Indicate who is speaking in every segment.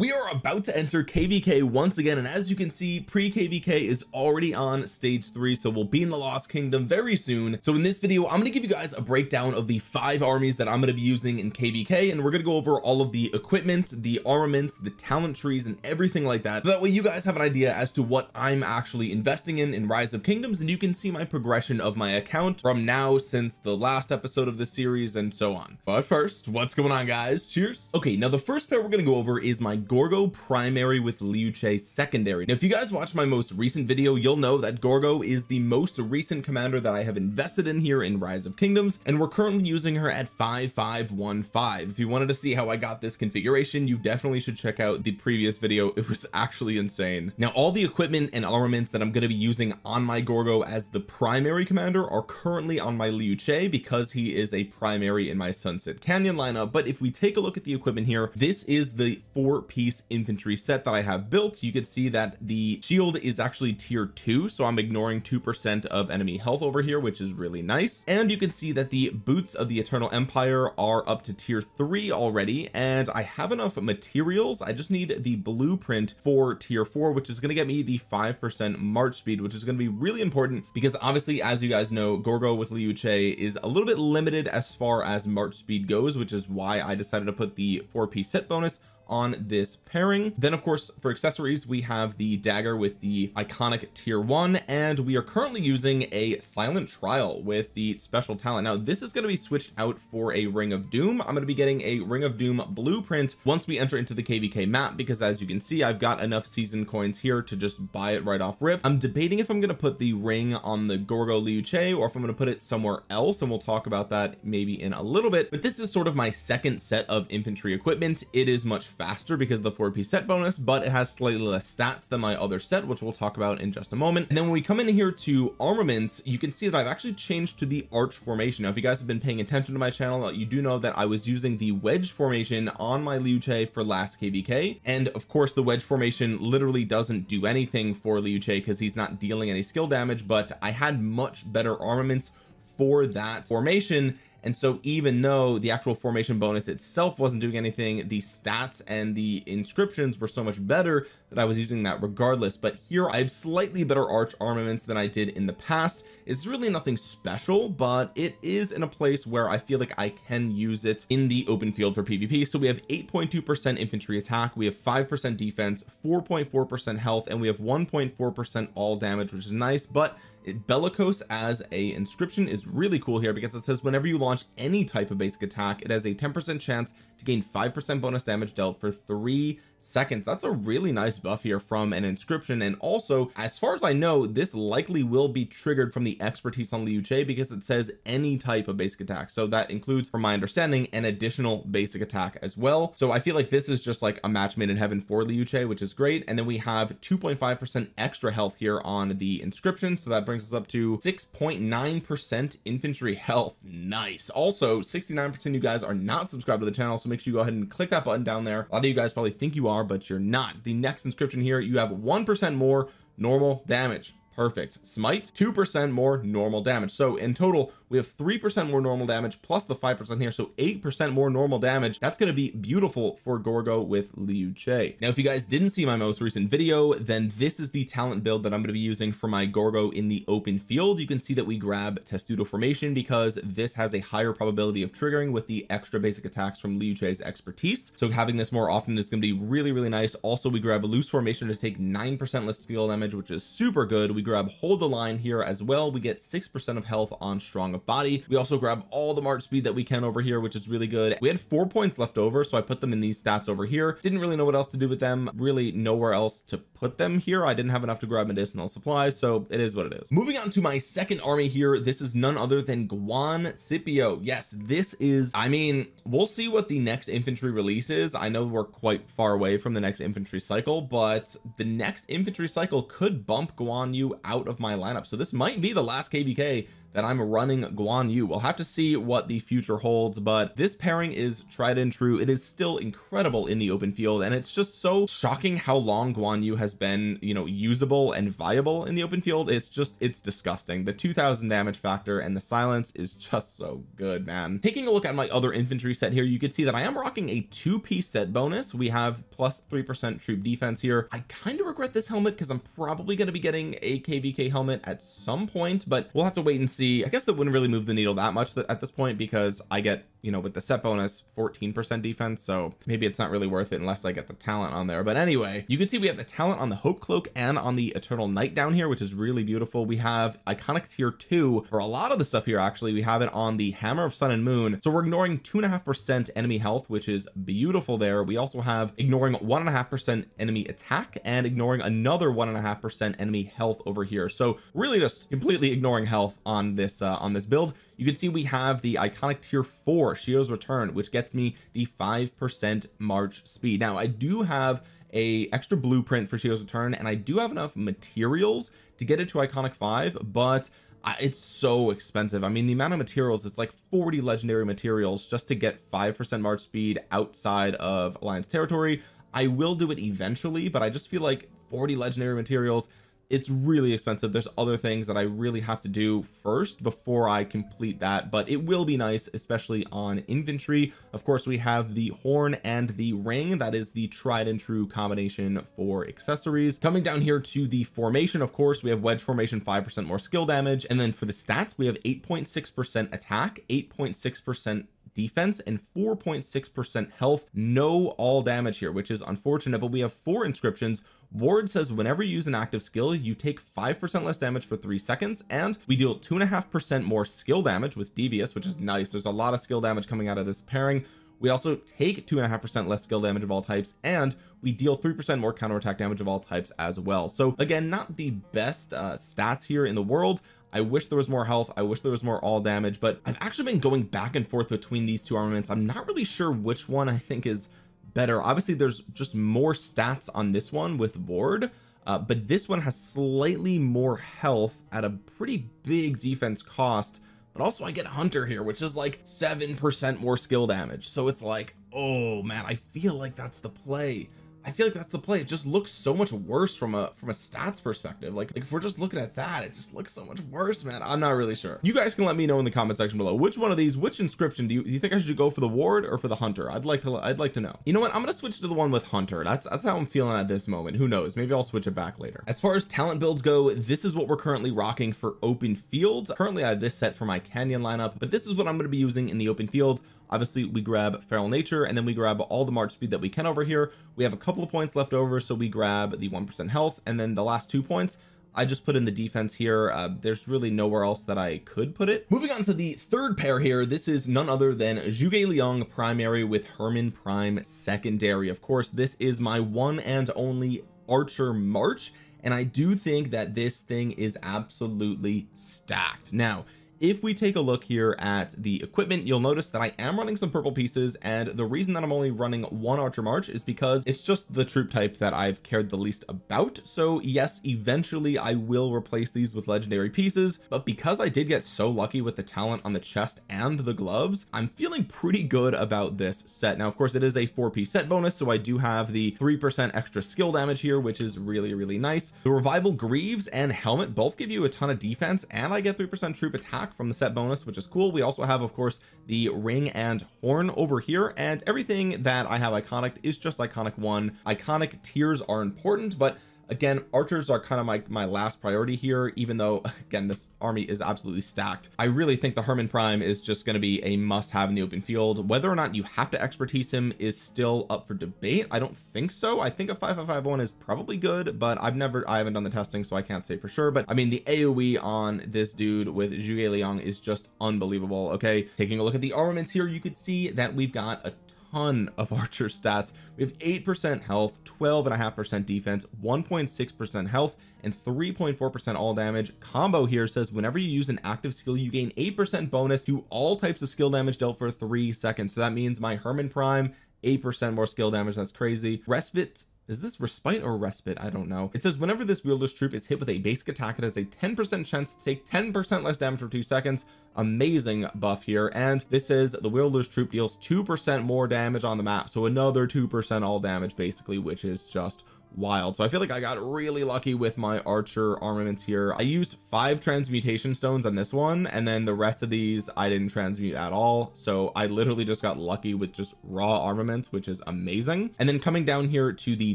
Speaker 1: we are about to enter kvk once again and as you can see pre-kvk is already on stage three so we'll be in the lost kingdom very soon. So in this video I'm going to give you guys a breakdown of the five armies that I'm going to be using in kvk and we're going to go over all of the equipment the armaments the talent trees and everything like that. So that way you guys have an idea as to what I'm actually investing in in rise of kingdoms and you can see my progression of my account from now since the last episode of the series and so on. But first what's going on guys? Cheers. Okay now the first pair we're going to go over is my Gorgo primary with Liu Che secondary. Now if you guys watched my most recent video you'll know that Gorgo is the most recent commander that I have invested in here in rise of kingdoms and we're currently using her at 5515 if you wanted to see how I got this configuration you definitely should check out the previous video. It was actually insane. Now all the equipment and armaments that I'm going to be using on my Gorgo as the primary commander are currently on my Liu Che because he is a primary in my Sunset Canyon lineup. But if we take a look at the equipment here this is the four piece infantry set that I have built. You can see that the shield is actually tier two so I'm ignoring two percent of enemy health over here which is really nice. And you can see that the boots of the eternal empire are up to tier three already and I have enough materials. I just need the blueprint for tier four which is going to get me the five percent march speed which is going to be really important because obviously as you guys know Gorgo with Liu Che is a little bit limited as far as march speed goes which is why I decided to put the four piece set bonus on this pairing. Then of course for accessories we have the dagger with the iconic tier one and we are currently using a silent trial with the special talent. Now this is going to be switched out for a ring of doom. I'm going to be getting a ring of doom blueprint once we enter into the kvk map because as you can see I've got enough season coins here to just buy it right off rip. I'm debating if I'm going to put the ring on the Gorgo Liu Che or if I'm going to put it somewhere else and we'll talk about that maybe in a little bit but this is sort of my second set of infantry equipment. It is much faster because of the four piece set bonus but it has slightly less stats than my other set which we'll talk about in just a moment. And then when we come in here to armaments you can see that I've actually changed to the arch formation. Now if you guys have been paying attention to my channel you do know that I was using the wedge formation on my Liu Che for last kvk and of course the wedge formation literally doesn't do anything for Liu Che because he's not dealing any skill damage but I had much better armaments for that formation and so even though the actual formation bonus itself wasn't doing anything the stats and the inscriptions were so much better that I was using that regardless. But here I have slightly better arch armaments than I did in the past. It's really nothing special but it is in a place where I feel like I can use it in the open field for PvP so we have 8.2 percent infantry attack we have 5 percent defense 4.4 percent health and we have 1.4 percent all damage which is nice. But it, bellicose as a inscription is really cool here because it says whenever you launch any type of basic attack it has a 10 percent chance to gain five percent bonus damage dealt for three seconds. That's a really nice buff here from an inscription. And also as far as I know this likely will be triggered from the expertise on Liu Che because it says any type of basic attack. So that includes from my understanding an additional basic attack as well. So I feel like this is just like a match made in heaven for Liu Che which is great. And then we have 2.5 percent extra health here on the inscription. So that brings us up to 6.9 percent infantry health. Nice. Also 69 percent you guys are not subscribed to the channel. So make sure you go ahead and click that button down there. A lot of you guys probably think you are but you're not. The next inscription here you have one percent more normal damage perfect. Smite two percent more normal damage. So in total we have three percent more normal damage plus the five percent here. So eight percent more normal damage. That's going to be beautiful for Gorgo with Liu Che. Now if you guys didn't see my most recent video then this is the talent build that I'm going to be using for my Gorgo in the open field. You can see that we grab Testudo formation because this has a higher probability of triggering with the extra basic attacks from Liu Che's expertise. So having this more often is going to be really really nice. Also we grab a loose formation to take nine percent less skill damage which is super good. We grab hold the line here as well. We get six percent of health on strong of body. We also grab all the march speed that we can over here which is really good. We had four points left over so I put them in these stats over here. Didn't really know what else to do with them really nowhere else to put them here. I didn't have enough to grab medicinal supplies so it is what it is. Moving on to my second army here. This is none other than Guan Scipio. Yes this is I mean we'll see what the next infantry release is. I know we're quite far away from the next infantry cycle but the next infantry cycle could bump Guan Yu out of my lineup. So this might be the last kvk that I'm running Guan Yu. We'll have to see what the future holds but this pairing is tried and true. It is still incredible in the open field and it's just so shocking how long Guan Yu has been you know usable and viable in the open field. It's just it's disgusting. The 2000 damage factor and the silence is just so good man. Taking a look at my other infantry set here you can see that I am rocking a two-piece set bonus. We have plus three percent troop defense here. I kind of regret this helmet because I'm probably going to be getting a kvk helmet at some point but we'll have to wait and see I guess that wouldn't really move the needle that much at this point because I get you know with the set bonus 14 percent defense so maybe it's not really worth it unless I get the talent on there. But anyway you can see we have the talent on the hope cloak and on the eternal knight down here which is really beautiful. We have iconic tier two for a lot of the stuff here actually. We have it on the hammer of sun and moon. So we're ignoring two and a half percent enemy health which is beautiful there. We also have ignoring one and a half percent enemy attack and ignoring another one and a half percent enemy health over here. So really just completely ignoring health on this uh, on this build. You can see we have the iconic tier four Shio's return which gets me the five percent march speed. Now I do have a extra blueprint for Shio's return and I do have enough materials to get it to iconic 5 but it's so expensive. I mean the amount of materials it's like 40 legendary materials just to get 5% march speed outside of alliance territory. I will do it eventually but I just feel like 40 legendary materials it's really expensive. There's other things that I really have to do first before I complete that but it will be nice especially on infantry of course we have the horn and the ring. That is the tried and true combination for accessories. Coming down here to the formation of course we have wedge formation five percent more skill damage. And then for the stats we have 8.6 percent attack 8.6 percent defense and 4.6 percent health no all damage here which is unfortunate but we have four inscriptions. Ward says whenever you use an active skill you take five percent less damage for three seconds and we deal two and a half percent more skill damage with devious which is nice. There's a lot of skill damage coming out of this pairing. We also take two and a half percent less skill damage of all types and we deal three percent more counterattack damage of all types as well. So again not the best uh, stats here in the world I wish there was more health. I wish there was more all damage but I've actually been going back and forth between these two armaments. I'm not really sure which one I think is better. Obviously there's just more stats on this one with ward uh, but this one has slightly more health at a pretty big defense cost. But also I get hunter here which is like seven percent more skill damage. So it's like oh man I feel like that's the play I feel like that's the play. It just looks so much worse from a from a stats perspective. Like, like if we're just looking at that it just looks so much worse man. I'm not really sure. You guys can let me know in the comment section below which one of these which inscription do you, do you think I should go for the ward or for the hunter? I'd like to I'd like to know. You know what? I'm gonna switch to the one with hunter. That's that's how I'm feeling at this moment. Who knows? Maybe I'll switch it back later. As far as talent builds go this is what we're currently rocking for open field currently I have this set for my canyon lineup but this is what I'm going to be using in the open field obviously we grab feral nature and then we grab all the march speed that we can over here. We have a couple of points left over so we grab the one percent health. And then the last two points I just put in the defense here. Uh, there's really nowhere else that I could put it. Moving on to the third pair here this is none other than Zhuge Liang primary with Hermann Prime secondary. Of course this is my one and only archer march and I do think that this thing is absolutely stacked. Now if we take a look here at the equipment you'll notice that I am running some purple pieces and the reason that I'm only running one archer march is because it's just the troop type that I've cared the least about. So yes eventually I will replace these with legendary pieces but because I did get so lucky with the talent on the chest and the gloves I'm feeling pretty good about this set. Now of course it is a four piece set bonus so I do have the three percent extra skill damage here which is really really nice. The revival greaves and helmet both give you a ton of defense and I get three percent troop attack from the set bonus which is cool. We also have of course the ring and horn over here and everything that I have iconic is just iconic one. Iconic tiers are important but again archers are kind of my my last priority here even though again this army is absolutely stacked. I really think the Hermann Prime is just going to be a must have in the open field. Whether or not you have to expertise him is still up for debate. I don't think so. I think a 5551 is probably good but I've never I haven't done the testing so I can't say for sure. But I mean the AoE on this dude with Zhuge Liang is just unbelievable okay? Taking a look at the armaments here you could see that we've got a ton of archer stats. We have eight percent health 12 and a half percent defense 1.6 percent health and 3.4 percent all damage. Combo here says whenever you use an active skill you gain eight percent bonus. To all types of skill damage dealt for three seconds. So that means my Hermann Prime eight percent more skill damage. That's crazy. Respite is this respite or respite? I don't know. It says whenever this wielder's troop is hit with a basic attack it has a 10 percent chance to take 10 percent less damage for two seconds amazing buff here. And this is the wielder's troop deals two percent more damage on the map. So another two percent all damage basically which is just wild. So I feel like I got really lucky with my archer armaments here. I used five transmutation stones on this one and then the rest of these I didn't transmute at all. So I literally just got lucky with just raw armaments which is amazing. And then coming down here to the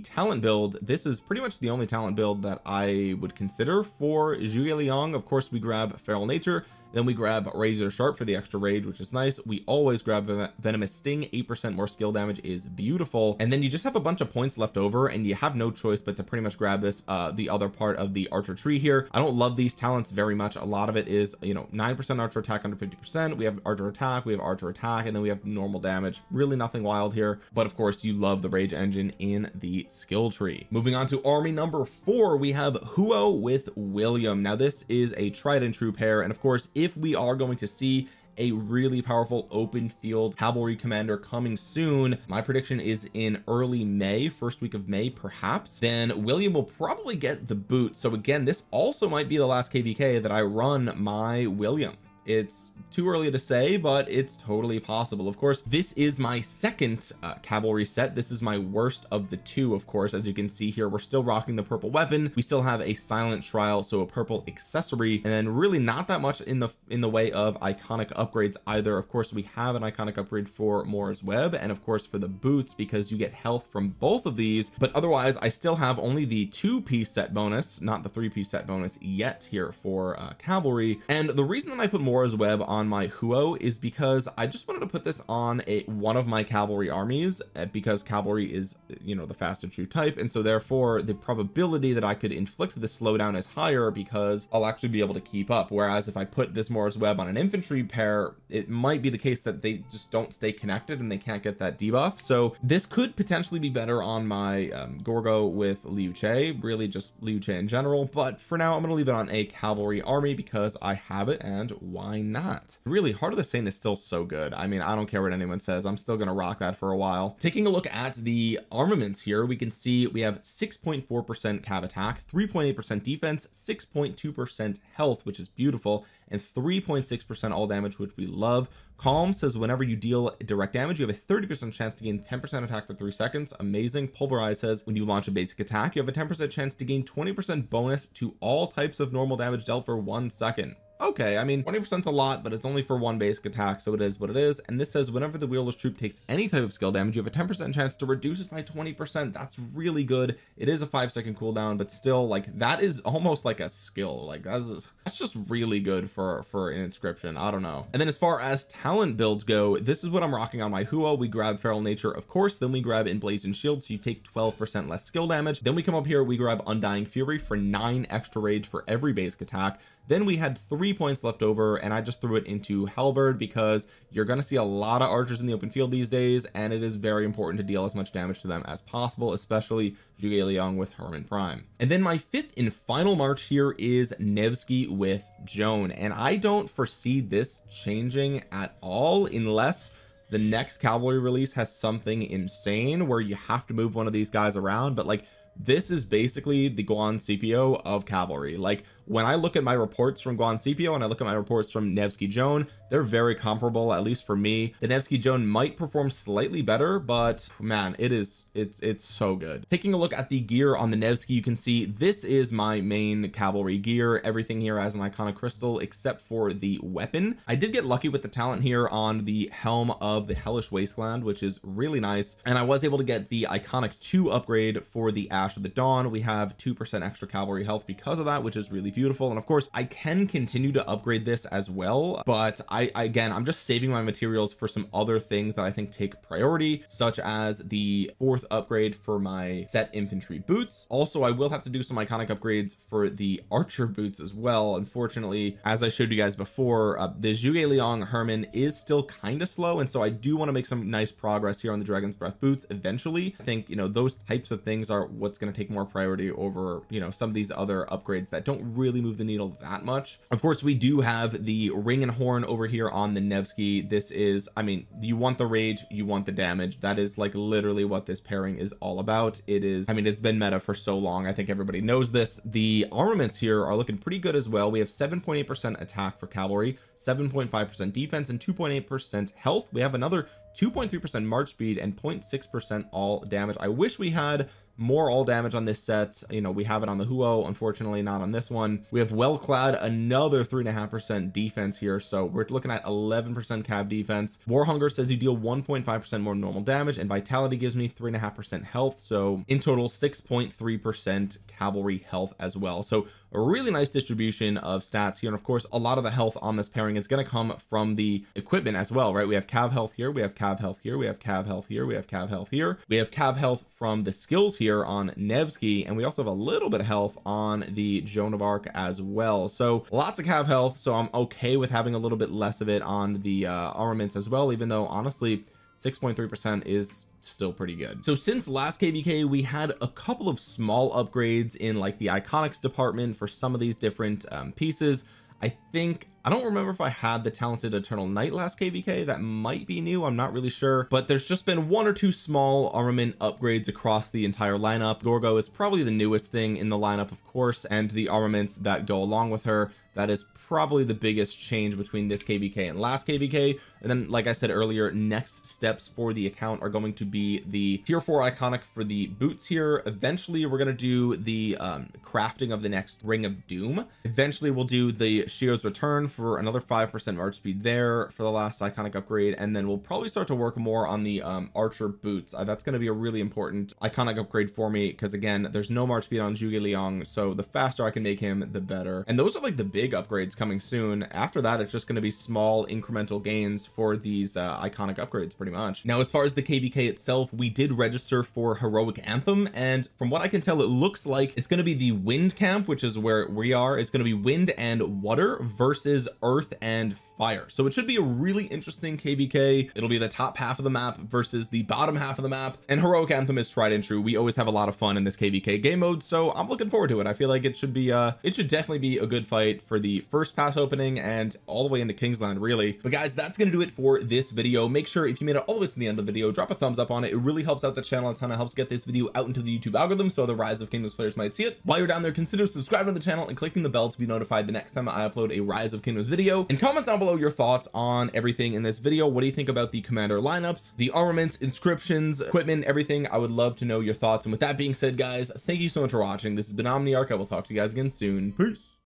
Speaker 1: talent build this is pretty much the only talent build that I would consider for Zhuge Liang. Of course we grab feral nature then we grab razor sharp for the extra rage which is nice. We always grab venomous sting eight percent more skill damage is beautiful. And then you just have a bunch of points left over and you have no choice but to pretty much grab this uh the other part of the archer tree here. I don't love these talents very much. A lot of it is you know nine percent archer attack under 50 percent. We have archer attack we have archer attack and then we have normal damage. Really nothing wild here. But of course you love the rage engine in the skill tree. Moving on to army number four we have Huo with William. Now this is a tried and true pair and of course if we are going to see a really powerful open field cavalry commander coming soon my prediction is in early May first week of May perhaps then William will probably get the boot. So again this also might be the last kvk that I run my William it's too early to say but it's totally possible. Of course this is my second uh, cavalry set. This is my worst of the two of course. As you can see here we're still rocking the purple weapon. We still have a silent trial so a purple accessory and then really not that much in the in the way of iconic upgrades either. Of course we have an iconic upgrade for Mora's web and of course for the boots because you get health from both of these. But otherwise I still have only the two piece set bonus not the three piece set bonus yet here for uh, cavalry. And the reason that I put more Mora's web on my Huo is because I just wanted to put this on a one of my cavalry armies uh, because cavalry is you know the fast and true type. And so therefore the probability that I could inflict the slowdown is higher because I'll actually be able to keep up. Whereas if I put this Mora's web on an infantry pair it might be the case that they just don't stay connected and they can't get that debuff. So this could potentially be better on my um, Gorgo with Liu Che really just Liu Che in general. But for now I'm going to leave it on a cavalry army because I have it and why why not? Really heart of the saint is still so good. I mean I don't care what anyone says. I'm still gonna rock that for a while. Taking a look at the armaments here we can see we have 6.4 percent cav attack 3.8 percent defense 6.2 percent health which is beautiful and 3.6 percent all damage which we love. Calm says whenever you deal direct damage you have a 30 percent chance to gain 10 percent attack for three seconds. Amazing. Pulverize says when you launch a basic attack you have a 10 percent chance to gain 20 percent bonus to all types of normal damage dealt for one second okay I mean 20 percent is a lot but it's only for one basic attack so it is what it is. And this says whenever the wielder's troop takes any type of skill damage you have a 10 percent chance to reduce it by 20 percent. That's really good. It is a five second cooldown but still like that is almost like a skill. Like that's that's just really good for for an inscription. I don't know. And then as far as talent builds go this is what I'm rocking on my Huo. We grab feral nature of course. Then we grab emblazoned shield so you take 12 percent less skill damage. Then we come up here we grab undying fury for nine extra rage for every basic attack then we had three points left over and I just threw it into halberd because you're going to see a lot of archers in the open field these days and it is very important to deal as much damage to them as possible especially Zhuge Liang with Hermann Prime. And then my fifth and final march here is Nevsky with Joan and I don't foresee this changing at all unless the next cavalry release has something insane where you have to move one of these guys around but like this is basically the Guan Scipio of cavalry. Like when I look at my reports from Guan Scipio and I look at my reports from Nevsky Joan they're very comparable at least for me. The Nevsky Joan might perform slightly better but man it is it's it's so good. Taking a look at the gear on the Nevsky you can see this is my main cavalry gear. Everything here has an iconic crystal except for the weapon. I did get lucky with the talent here on the helm of the hellish wasteland which is really nice. And I was able to get the iconic 2 upgrade for the ash of the dawn. We have two percent extra cavalry health because of that which is really beautiful. And of course I can continue to upgrade this as well. But I, again I'm just saving my materials for some other things that I think take priority such as the fourth upgrade for my set infantry boots. Also I will have to do some iconic upgrades for the archer boots as well. Unfortunately as I showed you guys before uh, the Zhuge Liang Hermann is still kind of slow. And so I do want to make some nice progress here on the Dragon's Breath boots eventually. I think you know those types of things are what's going to take more priority over you know some of these other upgrades that don't really really move the needle that much. Of course we do have the ring and horn over here on the Nevsky. This is I mean you want the rage you want the damage. That is like literally what this pairing is all about. It is I mean it's been meta for so long. I think everybody knows this. The armaments here are looking pretty good as well. We have 7.8 percent attack for cavalry 7.5 percent defense and 2.8 percent health. We have another 2.3 percent march speed and 0.6 percent all damage. I wish we had more all damage on this set. You know we have it on the Huo unfortunately not on this one. We have well clad another three and a half percent defense here. So we're looking at 11 percent cav defense. War hunger says you deal 1.5 percent more normal damage and vitality gives me three and a half percent health. So in total 6.3 percent cavalry health as well. So a really nice distribution of stats here. And of course a lot of the health on this pairing is going to come from the equipment as well right? We have cav health here we have cav health here we have cav health here we have cav health here. We have cav health from the skills here on Nevsky and we also have a little bit of health on the Joan of Arc as well. So lots of cav health so I'm okay with having a little bit less of it on the uh, armaments as well even though honestly 6.3 percent is still pretty good. So since last kvk we had a couple of small upgrades in like the iconics department for some of these different um, pieces. I think I don't remember if I had the talented eternal knight last kvk that might be new. I'm not really sure. But there's just been one or two small armament upgrades across the entire lineup. Gorgo is probably the newest thing in the lineup of course and the armaments that go along with her. That is probably the biggest change between this kvk and last kvk and then like I said earlier next steps for the account are going to be the tier 4 iconic for the boots here. Eventually we're going to do the um, crafting of the next ring of doom. Eventually we'll do the Shio's return for another five percent march speed there for the last iconic upgrade and then we'll probably start to work more on the um, archer boots. Uh, that's going to be a really important iconic upgrade for me because again there's no march speed on Zhuge Liang so the faster I can make him the better. And those are like the big upgrades coming soon. After that it's just going to be small incremental gains for these uh, iconic upgrades pretty much. Now as far as the kvk itself we did register for heroic anthem and from what I can tell it looks like it's going to be the wind camp which is where we are. It's going to be wind and water versus earth and fire. So it should be a really interesting kvk it'll be the top half of the map versus the bottom half of the map. And heroic anthem is tried and true. We always have a lot of fun in this kvk game mode so I'm looking forward to it. I feel like it should be uh it should definitely be a good fight for the first pass opening and all the way into Kingsland really. But guys that's gonna do it for this video. Make sure if you made it all the way to the end of the video drop a thumbs up on it. It really helps out the channel a ton. It helps get this video out into the YouTube algorithm so the rise of kingdoms players might see it. While you're down there consider subscribing to the channel and clicking the bell to be notified the next time I upload a rise of kingdoms video. And comment down below your thoughts on everything in this video. What do you think about the commander lineups the armaments inscriptions equipment everything? I would love to know your thoughts. And with that being said guys thank you so much for watching. This has been Omniarch. I will talk to you guys again soon. Peace